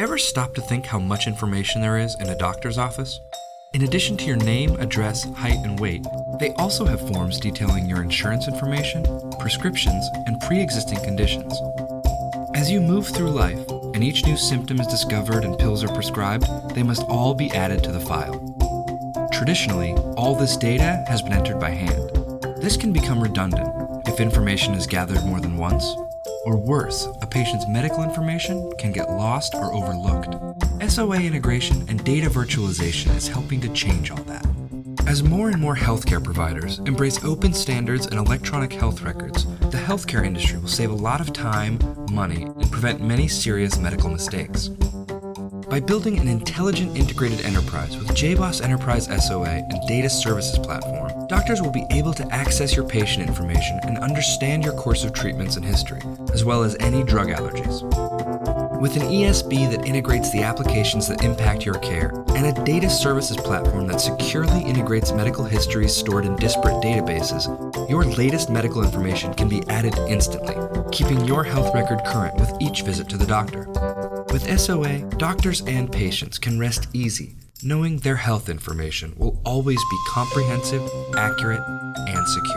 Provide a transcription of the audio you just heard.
Ever stop to think how much information there is in a doctor's office? In addition to your name, address, height, and weight, they also have forms detailing your insurance information, prescriptions, and pre existing conditions. As you move through life and each new symptom is discovered and pills are prescribed, they must all be added to the file. Traditionally, all this data has been entered by hand. This can become redundant if information is gathered more than once, or worse, a patient's medical information can get lost or overlooked. SOA integration and data virtualization is helping to change all that. As more and more healthcare providers embrace open standards and electronic health records, the healthcare industry will save a lot of time, money, and prevent many serious medical mistakes. By building an intelligent integrated enterprise with JBoss Enterprise SOA and Data Services Platform, doctors will be able to access your patient information and understand your course of treatments and history, as well as any drug allergies. With an ESB that integrates the applications that impact your care, and a data services platform that securely integrates medical histories stored in disparate databases, your latest medical information can be added instantly, keeping your health record current with each visit to the doctor. With SOA, doctors and patients can rest easy, knowing their health information will always be comprehensive, accurate, and secure.